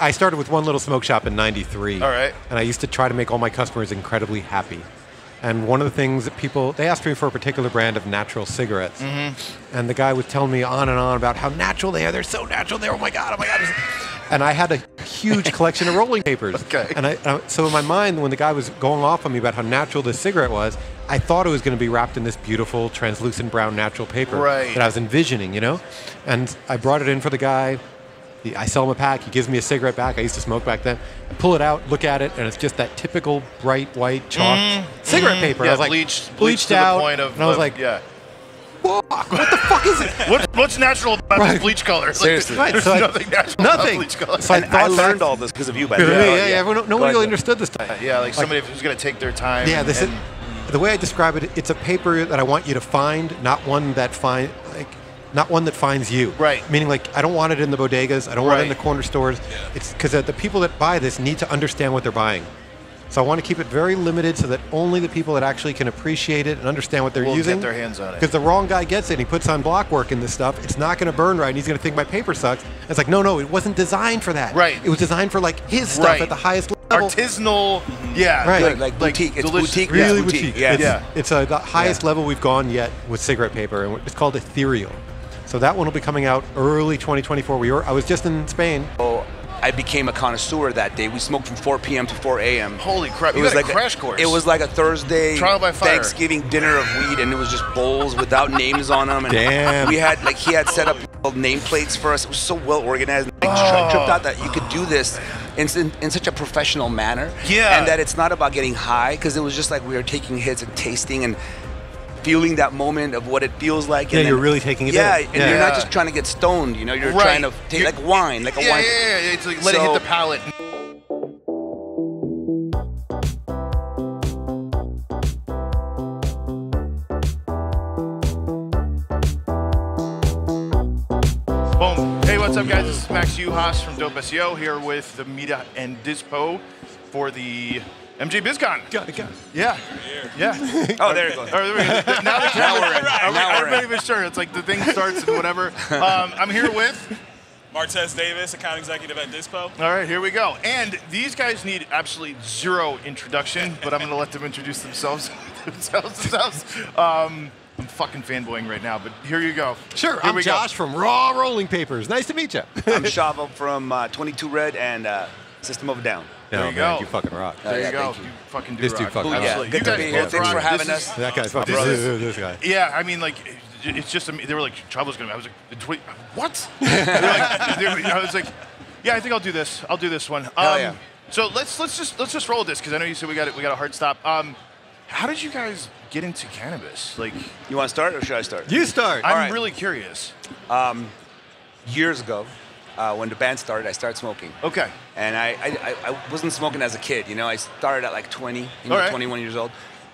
I started with one little smoke shop in '93. All right. And I used to try to make all my customers incredibly happy. And one of the things that people they asked me for a particular brand of natural cigarettes, Mm-hmm. and the guy was telling me on and on about how natural they are. They're so natural. They're oh my god, oh my god. And I had a huge collection of rolling papers. Okay. And I, uh, so in my mind, when the guy was going off on me about how natural this cigarette was, I thought it was going to be wrapped in this beautiful, translucent brown natural paper Right. that I was envisioning, you know. And I brought it in for the guy. He, I sell him a pack. He gives me a cigarette back. I used to smoke back then. I pull it out, look at it, and it's just that typical bright white chalk cigarette paper. Mm-hmm. Yeah, I was like, bleached, bleached to out, the point of. and I was like, yeah. fuck, what the fuck is it? What, what's natural about Right. this bleach color? Like, Seriously. Right, there's so I- nothing natural about Nothing. bleach color. So I And I thought learned all this because of you, by Yeah, the yeah, way. yeah, everyone- nobody Go really understood this time. yeah, like somebody who's going to take their time. Yeah, this and, is the way I describe it. It's a paper that I want you to find, not one that find like, not one that finds you. Right. Meaning, like, I don't want it in the bodegas. I don't want it in the corner stores. It's because the people that buy this need to understand what they're buying. So I want to keep it very limited so that only the people that actually can appreciate it and understand what they're Will get using their hands on it. Because the wrong guy gets it, and he puts on block work in this stuff. It's not going to burn right, and he's going to think my paper sucks. And it's like, no, no, it wasn't designed for that. Right. It was designed for like his stuff Right. at the highest level. artisanal. Yeah, Right. Like, like boutique. It's delicious- boutique. really yeah, boutique. Yeah. It's, Yeah. it's uh, the highest Yeah. level we've gone yet with cigarette paper, and it's called ethereal. So that one will be coming out early 2024. We were, I was just in Spain. So I became a connoisseur that day. We smoked from 4 p.m. to 4 a.m. Holy crap! It You was like a crash course. It was like a Thursday Trial by fire. Thanksgiving dinner of weed, and it was just bowls without names on them. And Damn. We had like he had set up nameplates for us. It was so well organized. I tri- oh. tripped out that you could do this in, in, in such a professional manner. Yeah. And that it's not about getting high because it was just like we were taking hits and tasting and feeling that moment of what it feels like. Yeah, and you're then- really taking it Yeah, in. and Yeah. you're not just trying to get stoned. You know, you're Right. trying to take You're- like wine, like a yeah, wine. yeah, yeah, yeah. It's like let it hit the palate. Boom. Hey, what's up, guys? This is Max Juhasz from Dope SEO here with the Mita and Dispo for the MJ BizCon. Got it, got it. Yeah. Yeah. Oh, there it goes. Or, now the Now camera, we're in. I'm, Now I'm not even sure. It's like the thing starts and whatever. Um, I'm here with. Martez Davis, account executive at Dispo. All right, here we go. And these guys need absolutely zero introduction, but I'm going to let them introduce themselves. themselves, themselves. Um, I'm fucking fanboying right now, but here you go. Sure, Here I'm we go. Josh from Raw Rolling Papers. Nice to meet you. I'm Shavo from uh, 22 Red and uh, System of a Down. There you man, go. You fucking rock. There you go. you. You fucking do This dude rock. fucking Yeah, rock. good You to be here. Thanks for having This is- us. That guy's fucking. This This, is- guy. Yeah, I mean, like, it's just, they were like, Travel's gonna, I was like, what? They're like, they were- I was like, yeah, I think I'll do this. I'll do this one. Um, Hell yeah. So let's let's just let's just roll with this because I know you said we got it, we got a hard stop. Um, how did you guys get into cannabis? Like, You want to start or should I start? You start. I'm right. really curious. Years ago, uh, when the band started, I started smoking. Okay. And I, I, I- wasn't smoking as a kid, you know. I started at like 20, you know, right. 21 years old.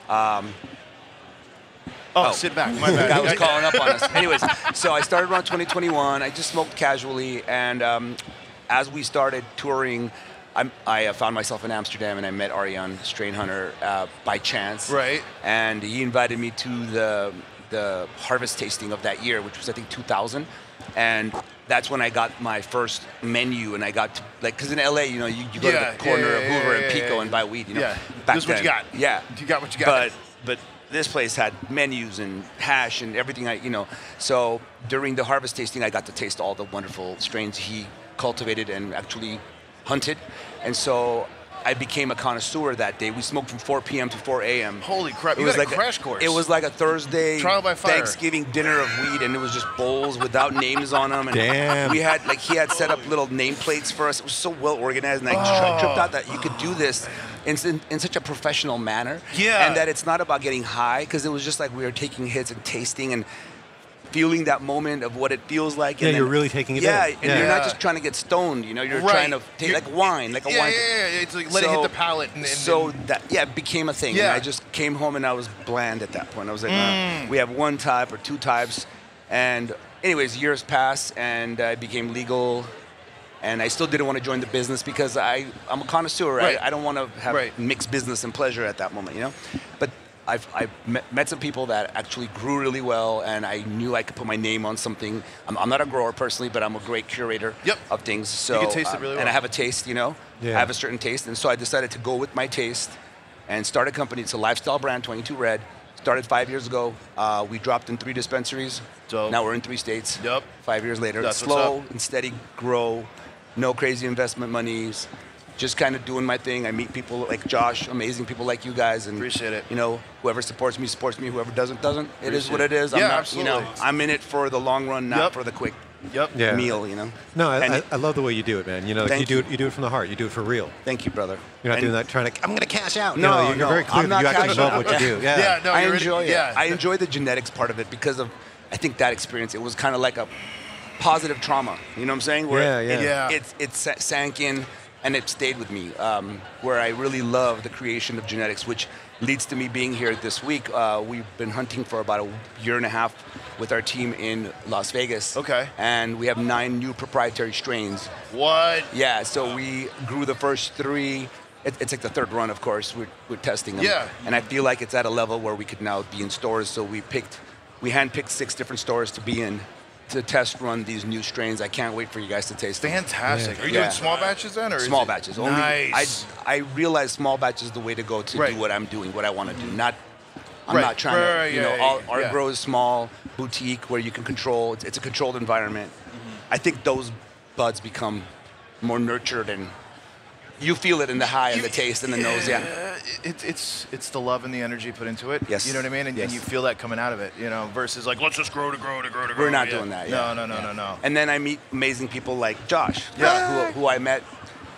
Oh, Oh. sit back. My bad. guy was calling up on us. Anyways, so I started around 2021. I just smoked casually, and um, as we started touring, I'm, I uh, found myself in Amsterdam, and I met Arjan Strain Hunter uh, by chance. Right. And he invited me to the the harvest tasting of that year, which was I think 2000, and that's when I got my first menu, and I got to like, cause in LA, you know, you, you go Yeah, to the corner yeah, of Hoover and Pico and buy weed, you know. yeah. Back This is what you got. Yeah. You got what you got. But but this place had menus and hash and everything I you know. So during the harvest tasting, I got to taste all the wonderful strains he cultivated and actually hunted, and so. I became a connoisseur that day. We smoked from 4 p.m. to 4 a.m. Holy crap, It you was got a like crash course. It was like a Thursday Trial by fire. Thanksgiving dinner of weed, and it was just bowls without names on them. And Damn. We had like he had set up little nameplates for us. It was so well organized, and I tri- oh. tripped out that you could do this in, in, in such a professional manner. Yeah. And that it's not about getting high because it was just like we were taking hits and tasting and feeling that moment of what it feels like. Yeah, and you're really taking it yeah, in. and Yeah. you're not just trying to get stoned. You know, you're Right. trying to take You're- like wine, like a yeah, wine. yeah, yeah. It's like let it hit the palate. And, and so and- that yeah it became a thing. Yeah. And I just came home and I was bland at that point. I was like, Mm. "Nah, we have one type or two types, and anyways, years passed and I became legal. And I still didn't want to join the business because I, I'm a connoisseur. Right. I, I don't want to have Right. mixed business and pleasure at that moment, you know. But I've, I've met, met some people that actually grew really well, and I knew I could put my name on something. I'm, I'm not a grower personally, but I'm a great curator Yep. of things. So can taste it uh, really and. I have a taste, you know. Yeah. I have a certain taste, and so I decided to go with my taste and start a company. It's a lifestyle brand, 22 Red. Started five years ago. Uh, we dropped in three dispensaries. Dope. Now we're in three states. Yep. Five years later, That's what's slow up. and steady grow. No crazy investment monies. Just kind of doing my thing. I meet people like Josh, amazing people like you guys, and Appreciate it. You know, whoever supports me supports me. Whoever doesn't doesn't. It is Appreciate what it. it is. I'm Yeah, not, You know. I'm in it for the long run, not Yep. for the quick Yep. Yeah. meal. You know. No, I, I, I love the way you do it, man. You know, like you do it. You do it from the heart. You do it for real. Thank you, brother. You're not And- doing that trying to. I'm going to cash out. You No, know, you're no, very clear I'm that you not actually cashing love out. what you do. Yeah. Yeah, no, I you're ready- enjoy it. yeah. I enjoy the genetics part of it because of, I think that experience. It was kind of like a positive trauma. You know what I'm saying? Where Yeah, It, yeah. It, it sa- sank in and it stayed with me. Um, where I really love the creation of genetics, which leads to me being here this week. Uh, we've been hunting for about a year and a half with our team in Las Vegas. Okay. And we have nine new proprietary strains. What? Yeah, so we grew the first three. It, it's like the third run, of course. We're, we're testing them. Yeah. And I feel like it's at a level where we could now be in stores. So we picked, we handpicked six different stores to be in to test run these new strains. I can't wait for you guys to taste them. Fantastic. Are you Yeah. doing small batches then, or Small batches. Only Nice. I I realize small batches is the way to go to Right. do what I'm doing, what I want to do. Not I'm Right. not trying Right, to, you know, yeah, all, yeah. our Yeah. grow is small, boutique where you can control. It's, it's a controlled environment. Mm-hmm. I think those buds become more nurtured and you feel it in the high and the taste and the nose. Yeah. It, it's it's the love and the energy put into it. Yes. You know what I mean? And, and you feel that coming out of it. You know, versus like let's just grow to grow to grow to grow. We're not Yeah. doing that. No, no, no, Yeah. no, no. And then I meet amazing people like Josh, Yeah. who, who I met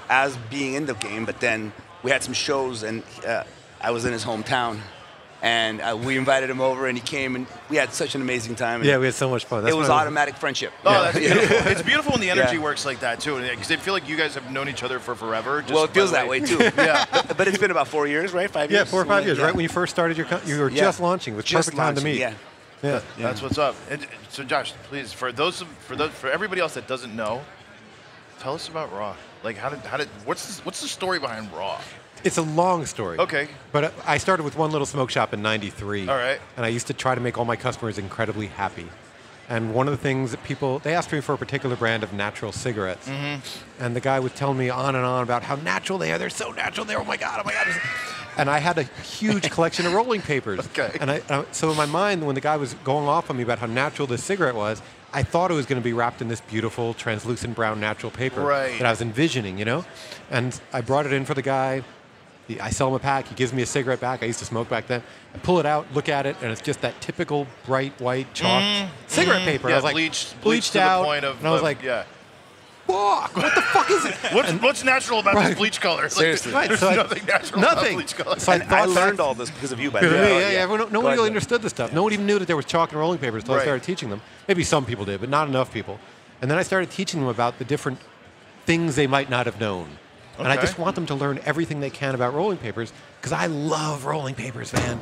as being in the game, but then we had some shows and uh, I was in his hometown. And uh, we invited him over, and he came, and we had such an amazing time. and Yeah, we had so much fun. That's it was one of automatic friendship. Oh, Yeah. that's beautiful. it's beautiful when the energy Yeah. works like that too, because I feel like you guys have known each other for forever. Just well, it feels the that way too. Yeah. but, but it's been about four years, right? Five Yeah, years. four or five years, Yeah. right when you first started your, co- you were Yeah. just launching. It was Just perfect time to meet. Yeah. Yeah. That's what's up. And, so, Josh, please, for those for those for everybody else that doesn't know, tell us about Raw. Like, how did how did what's the, what's the story behind Raw? It's a long story. Okay. But I started with one little smoke shop in 93. All right. And I used to try to make all my customers incredibly happy. And one of the things that people, they asked me for a particular brand of natural cigarettes. Mm-hmm. And the guy was telling me on and on about how natural they are. They're so natural. They're, oh my God, oh my God. And I had a huge collection of rolling papers. Okay. And I, uh, so in my mind, when the guy was going off on me about how natural this cigarette was, I thought it was going to be wrapped in this beautiful translucent brown natural paper Right. that I was envisioning, you know? And I brought it in for the guy. He- I sell him a pack. He gives me a cigarette back. I used to smoke back then. I pull it out, look at it, and it's just that typical bright white chalk cigarette paper. Mm-hmm. Yeah, I was like, bleached, bleached bleached to out. the point of. and I was of- like, yeah. fuck, what the fuck is it? What's, what's natural about Right. this bleach color? Like, Seriously. Right, there's so I- nothing natural about nothing. bleach color. So I And I learned all this because of you, by Because the way. Yeah, yeah. yeah. everyone- no one really understood this stuff. No one even knew that there was chalk and rolling papers until Right. I started teaching them. Maybe some people did, but not enough people. And then I started teaching them about the different things they might not have known. And I just want them to learn everything they can about rolling papers because I love rolling papers, man.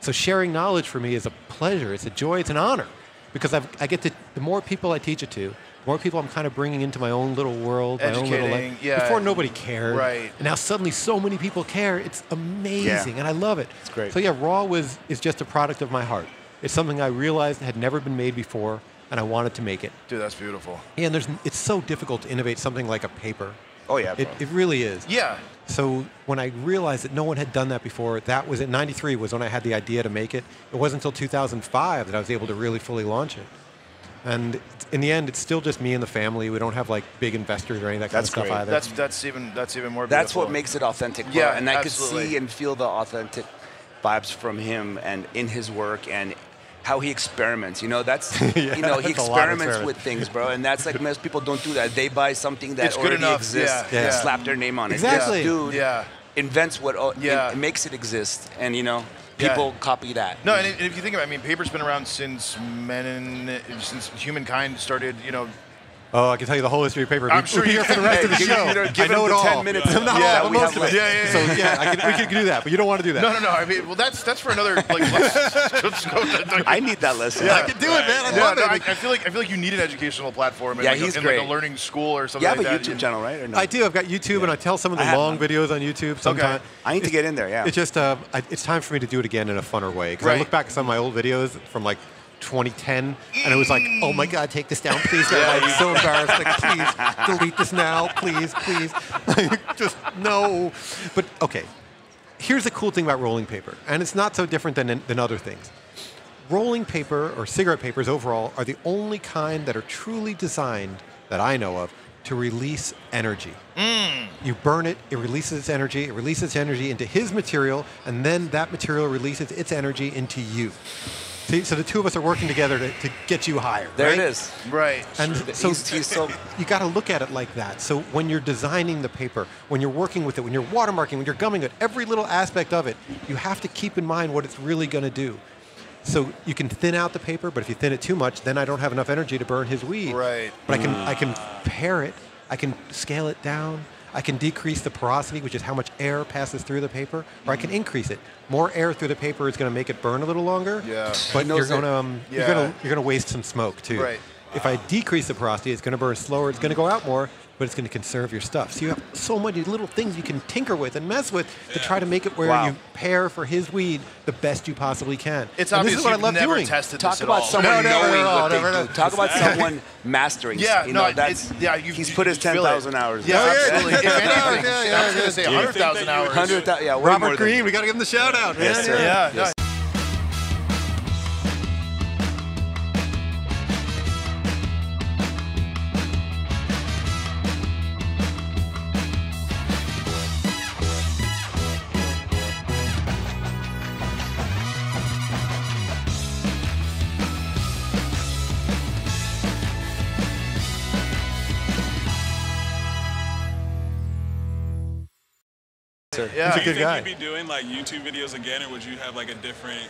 So sharing knowledge for me is a pleasure. It's a joy. It's an honor because I've, I get to. The more people I teach it to, more people I'm kind of bringing into my own little world, my own little Educating, life. yeah. Before nobody cared, Right. And now suddenly so many people care. It's amazing, and I love it. It's great. So yeah, Raw was is just a product of my heart. It's something I realized had never been made before, and I wanted to make it. Dude, that's beautiful. And there's, it's so difficult to innovate something like a paper. Oh, yeah, It, it really is. Yeah. So when I realized that no one had done that before, that was in '93 was when I had the idea to make it. It wasn't until 2005 that I was able to really fully launch it. And in the end, it's still just me and the family. We don't have like big investors or any of that That's kind of great. stuff either. That's that's even that's even more. That's beautiful. what makes it authentic. Bro. Yeah, and I absolutely. could see and feel the authentic vibes from him and in his work and how he experiments. You know, that's Yeah, you know he that's a lot of experiments with things, bro. And that's like most people don't do that. They buy something that It's good already enough, exists, yeah, and yeah. slap their name on it. Exactly. This dude Yeah. invents what Yeah. it makes it exist, and you know Yeah. people copy that. No, and if, and if you think about, it, I mean, paper's been around since men, and since humankind started, you know, Oh, I can tell you the whole history of paper. I'm We- sure we'll be here for the can. rest of the give- show. you know, I know it the 10 all. minutes Not all, that but we most of it. Yeah, yeah, So yeah. yeah, I can, we could do that, but you don't want to do that. No, no, no. I mean, well, that's that's for another. Like, let's, let's. I need that lesson. Yeah, I can do it, man. I Yeah, love no, it. I, I feel like I feel like you need an educational platform. And Yeah, like, a- he's in like a learning school or something You have like a that. YouTube channel, right? Or no? I do. I've got YouTube, and I tell some of the long one. videos on YouTube. Sometimes I need to get in there, yeah. It's just uh, it's time for me to do it again in a funner way. Because I look back at some of my old videos from like 2010, and it was like, oh my god, take this down, please. God. I'm so embarrassed. Like, please delete this now, please, please. just no. But okay, here's the cool thing about rolling paper, and it's not so different than than other things. Rolling paper or cigarette papers overall are the only kind that are truly designed that I know of to release energy. Mm. You burn it, it releases its energy, it releases its energy into his material, and then that material releases its energy into you. See, so the two of us are working together to, to get you higher. there right? it is. right. And so he's, he's so. you got to look at it like that. So when you're designing the paper, when you're working with it, when you're watermarking, when you're gumming it, every little aspect of it, you have to keep in mind what it's really going to do. So you can thin out the paper, but if you thin it too much, then I don't have enough energy to burn his weed. Right. But I can mm. I can pare it. I can scale it down. I can decrease the porosity, which is how much air passes through the paper, or I can increase it. More air through the paper is going to make it burn a little longer. Yeah. But you're going to um, you're Yeah. going to you're going to waste some smoke too. Right. If I decrease the porosity, it's going to burn slower. It's going to go out more, but it's going to conserve your stuff. So you have so many little things you can tinker with and mess with to try to make it where Wow. you pair for his weed the best you possibly can. It's and obvious this is what you've I love never doing. tested Talk this at about all. someone No, no, knowing no, what no, they no, no. do. Talk about someone mastering. Yeah, you no, that's yeah, you- he's you put his feel ten it. thousand hours. Yeah, absolutely. if anything, Yeah, yeah, I was yeah, going to say Do 100,000 hours. Hundred thousand. Yeah, Robert Greene, we got to give him the shout out. Yes, sir. Yeah, Yes. no, Yeah. He's a Do you good think you'd be doing like YouTube videos again, or would you have like a different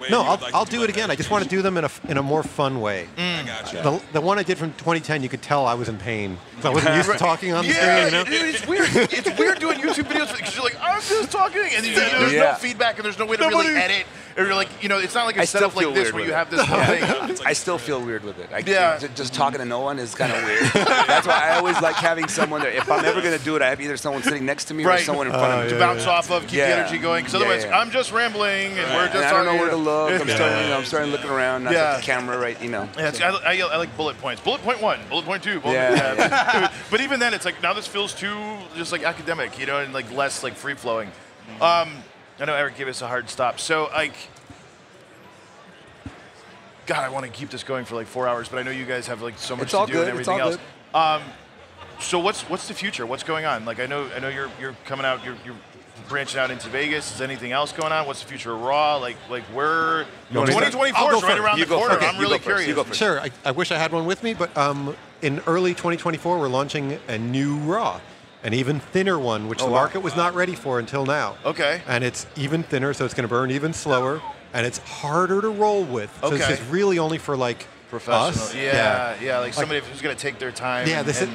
way? No, I'll, like I'll to do it again. I just want to do them in a, in a more fun way. Mm. I got you. The, the one I did from 2010, you could tell I was in pain. 'cause I wasn't used to talking on the yeah, screen. You know? it- it's weird. It's weird doing YouTube videos because you're like, I'm just talking, and you, there's no feedback, and there's no way to really edit. Or you're like, you know, it's not like a I still setup like this where you it. have this whole thing. I still feel weird with it. I, Yeah. j- Just talking to no one is kind of weird. That's why I always like having someone there. If I'm ever going to do it, I have either someone sitting next to me Right. or someone in front of me. to bounce off of, keep the energy going. Because otherwise, yeah. I'm just rambling, and we're just And I don't know talking, where to you look. I'm starting, I'm starting looking around, not Yeah. the camera, right? You know. Yeah, it's, I, I, I like bullet points. Bullet point one, bullet point two. Bullet Yeah, yeah. but even then, it's like now this feels too just like academic, you know, and like less like free flowing. Um, I know Eric gave us a hard stop, so like, God, I want to keep this going for like four hours, but I know you guys have like so much It's to all do good, and it's everything all else. Um, so what's what's the future? What's going on? Like I know I know you're you're coming out, you're you're branching out into Vegas. Is anything else going on? What's the future of Raw? Like like where You want me to start? 2024 is right first. around You the corner. first. I'm You really go. You curious. Sure, I, I wish I had one with me, but um, in early 2024, we're launching a new Raw, an even thinner one, which Oh, the wow. market was not ready for until now. Okay. And it's even thinner, so it's going to burn even slower, and it's harder to roll with. So Okay. just really only for like professional. us. Yeah, yeah, like somebody who's going to take their time. Yeah, this and-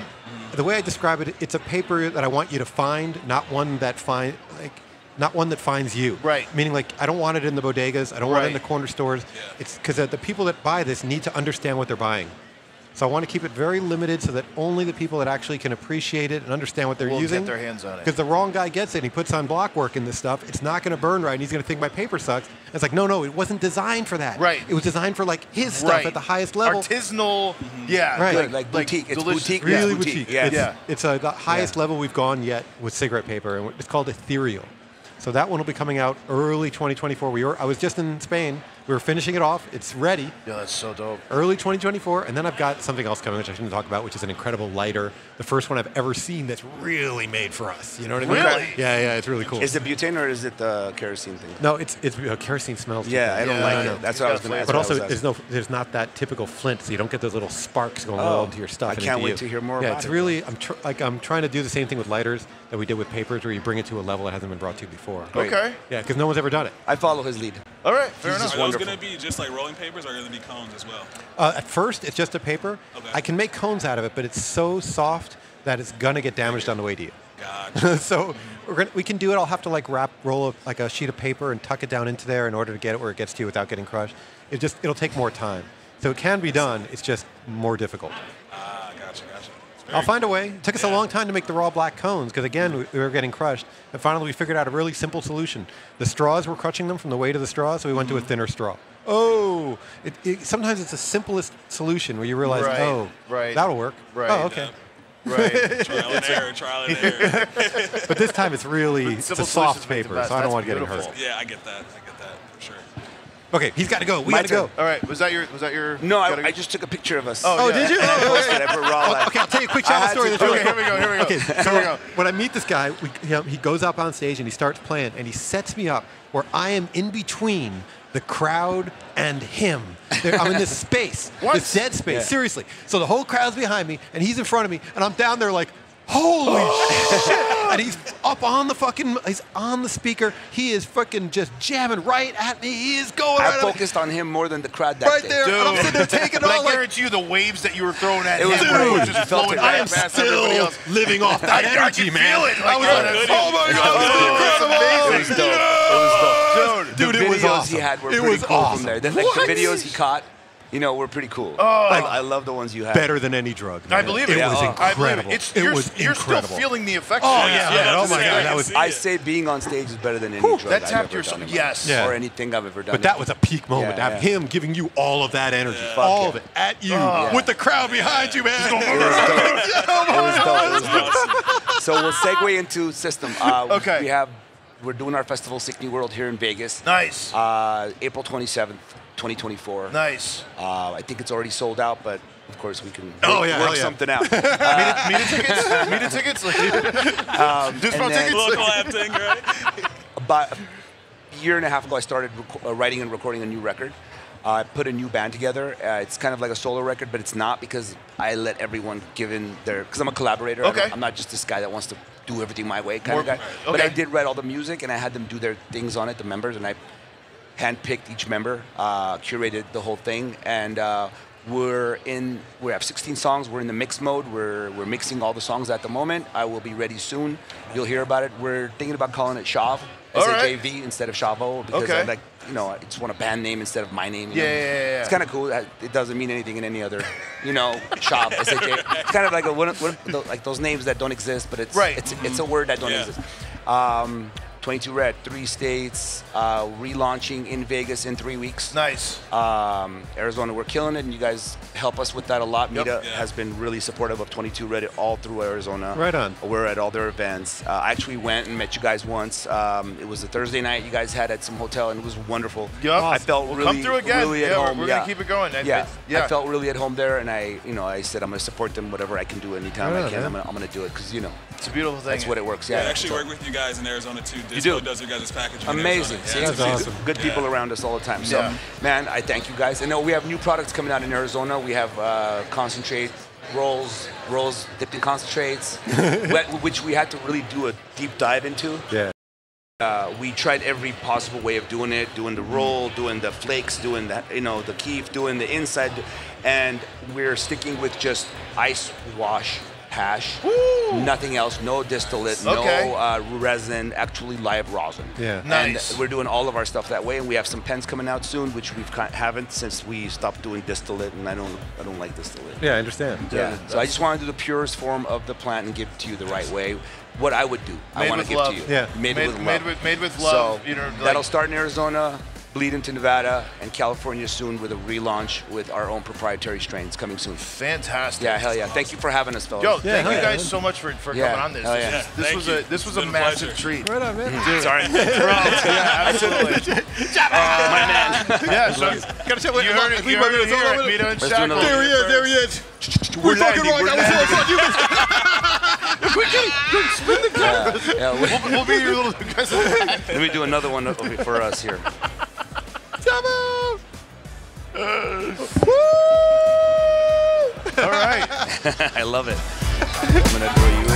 is the way I describe it. It's a paper that I want you to find, not one that find like, not one that finds you. Right. Meaning, like, I don't want it in the bodegas. I don't want it in the corner stores. Yeah. It's because the people that buy this need to understand what they're buying. So I want to keep it very limited so that only the people that actually can appreciate it and understand what they're Will get their hands on it. Because the wrong guy gets it and he puts on block work in this stuff, it's not going to burn right. And he's going to think my paper sucks. And it's like, no, no, it wasn't designed for that. Right. It was designed for like his stuff right. at the highest level. Artisanal. Yeah. Right. Like, like boutique. It's delicious- boutique. yeah. really it's boutique. boutique. Yeah. It's, Yeah. it's uh, the highest Yeah. level we've gone yet with cigarette paper, and it's called ethereal. So that one will be coming out early 2024. We were, I was just in Spain. We were finishing it off. It's ready. Yeah, that's so dope. Early 2024, and then I've got something else coming, which I shouldn't talk about, which is an incredible lighter. The first one I've ever seen that's really made for us. You know what I mean? Really? Yeah, yeah, it's really cool. Is it butane or is it the kerosene thing? no, it's it's uh, kerosene smells. Yeah, I don't Yeah, like I it. know. That's It's what I was going to ask. But also, there's no, there's not that typical flint, so you don't get those little sparks going Oh, all into your stuff. I can't wait you. to hear more Yeah, about it's it. really, I'm tr- like I'm trying to do the same thing with lighters that we did with papers, where you bring it to a level that hasn't been brought to before. Great. Okay. Yeah, because no one's ever done it. I follow his lead. All right. Fair He's enough. just Are those gonna be just like rolling papers, or are gonna be cones as well? Uh, at first, it's just a paper. Okay. I can make cones out of it, but it's so soft that it's gonna get damaged on the way to you. Gotcha. so we're gonna, we can do it. I'll have to like wrap, roll a, like a sheet of paper and tuck it down into there in order to get it where it gets to you without getting crushed. It just it'll take more time. So it can be done. It's just more difficult. ah, gotcha, gotcha. It's very I'll find a way. It took us a long time to make the raw black cones because again we, we were getting crushed. And finally we figured out a really simple solution. The straws were crushing them from the weight of the straw, so we went to Mm-hmm. a thinner straw. Oh, it, it, sometimes it's the simplest solution where you realize, Right, oh, right, that'll work. right. Oh, okay. Right. Trial and error, trial and error. But this time it's really it's a soft solutions make the paper, so I don't That's want getting beautiful. hurt. Yeah, I get that. I get that for sure. Okay, he's got to go. We got to go. All right. Was that your? Was that your? No, I. I just took a picture of us. Oh, Oh, yeah. did you? And Oh, okay. it for Raw Life. okay, I'll tell you a quick I travel story. to- That's really Okay, cool. here we go, here we go. Okay, Here so we go. when I meet this guy, we, you know, he goes up on stage and he starts playing, and he sets me up where I am in between the crowd and him. There- I'm in this space, What? this dead space. Yeah. Seriously. So the whole crowd's behind me, and he's in front of me, and I'm down there like. Holy shit! And he's up on the fucking, he's on the speaker. He is fucking just jamming right at me. He is going I right at me. focused on him more than the crowd that Right day. there. Dude. I'm sitting there taking it But I like, guarantee you, the waves that you were throwing at It was him great. were just felt flowing it. right I am past still everybody else. living off that I- I energy, can man. feel it. Like, I was oh, like, oh my god, this is It was dope. It was dope. Dude, Dude, the it was videos awesome. he had were It pretty cool awesome. from there. The, like What? the videos he caught, you know, were pretty cool. Oh. I, I love the ones you had. Better than any drug. I believe it. It was Yeah. I believe incredible. it. It's, it you're, was you're incredible. still feeling the effects. Oh, of it. yeah, Yeah. Oh my god, that was. I say being on stage is better than any Whew, drug that I've tapped ever your done soul. in my Yes. Yeah. or anything I've ever done. But that was a peak moment to have yeah. him giving you all of that energy, Fuck all yeah. of it at you, Oh. with the crowd behind you, man. It was dope. It was dope. It was dope. So we'll segue into system. Uh, Okay. We have we're doing our festival Sick New World here in Vegas. Nice. Uh, April 27th, 2024. nice. Uh, I think it's already sold out, but of course we can Oh, work, yeah, work hell yeah. something out. Media tickets? Media tickets? Like, Um, Discount and then tickets? Little collab thing, right? about a year and a half ago, I started rec- uh, writing and recording a new record. Uh, I put a new band together. Uh, it's kind of like a solo record, but it's not because I let everyone give in their. Because I'm a collaborator. I don't- Okay. I'm not just this guy that wants to do everything my way kind More- of guy. right. But I did write all the music, and I had them do their things on it, the members, and I handpicked each member, uh, curated the whole thing, and uh, we're in. We have 16 songs. We're in the mix mode. We're we're mixing all the songs at the moment. I will be ready soon. You'll hear about it. We're thinking about calling it Shav, S A right. Instead of Shavo because Okay. I like you know I just want a band name instead of my name. Yeah, yeah, yeah. It's kind of cool. It doesn't mean anything in any other, you know, Shav. S H A. It's kind of like a one, of- the- like those names that don't exist, but it's Right. It's it's a word that don't Yeah. exist. Um, 22 Red, three states, uh, relaunching in Vegas in three weeks. nice. Um, Arizona, we're killing it, and you guys help us with that a lot. Yep. Mita Yeah. has been really supportive of 22 Reddit all through Arizona. Right on. We're at all their events. Uh, I actually went and met you guys once. Um, it was a Thursday night you guys had at some hotel, and it was wonderful. Yup. I felt We'll really, come through again. really at Yeah, we're- home. we're yeah. gonna keep it going. I- yeah. it- yeah. I felt really at home there, and I, you know, I said I'm gonna support them, whatever I can do anytime Yeah, I can. man. I'm gonna, I'm gonna do it because you know It's a beautiful thing. that's what it works. I Yeah. I actually So- work with you guys in Arizona too. You do? Disco does your guys' packaging. in Amazing. See, Yeah, That's awesome. Good people Yeah. around us all the time. So, Yeah. man, I thank you guys. And know we have new products coming out in Arizona. We have uh, concentrate rolls, rolls dipped in concentrates, which we had to really do a deep dive into. Yeah. Uh, we tried every possible way of doing it, doing the roll, doing the flakes, doing the you know the kief, doing the inside, and we're sticking with just ice wash hash, nothing else, no distillate, Okay. no uh, resin, actually live rosin. Yeah. Nice. And we're doing all of our stuff that way, and we have some pens coming out soon, which we haven't since we stopped doing distillate, and I don't I don't like distillate. Yeah, I understand. Yeah. So I just want to do the purest form of the plant and give it to you the right way. What I would do, I want to give love. to you. Yeah. Made, Made- with love. made with- made with love, So you know, like- that'll start in Arizona, bleed into Nevada and California soon with a relaunch with our own proprietary strains coming soon. Fantastic. Yeah, hell yeah! Thank you for having us, fellas. Yo, Yeah, thank you yeah, guys man. so much for, for Yeah, coming on this. hell This, yeah. is- this was you. a this was a a massive pleasure. treat. Right on, man. Sorry, yeah, absolutely. Uh, my man. Yeah, so Gotta show you heard it, you heard it here at Mita and Let's Shackle. There he is. There he is. We're fucking landing, rock. we're That was so landing. fun. You missed- Yeah, yeah, we- We'll, we'll be your little. Let me do another one for us here. Come All right. I love it.